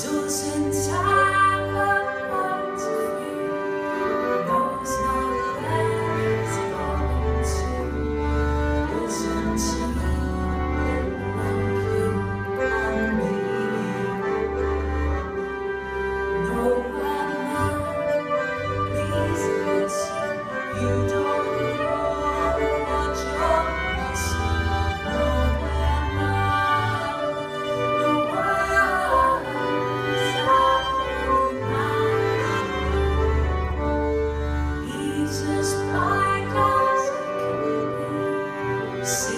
Jesus inside. see.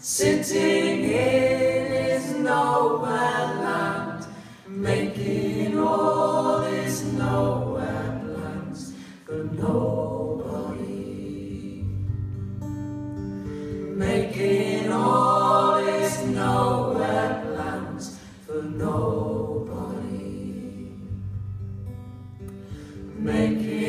sitting in his nowhere land, making all his nowhere plans. For nobody, making all his nowhere plans. For nobody, making.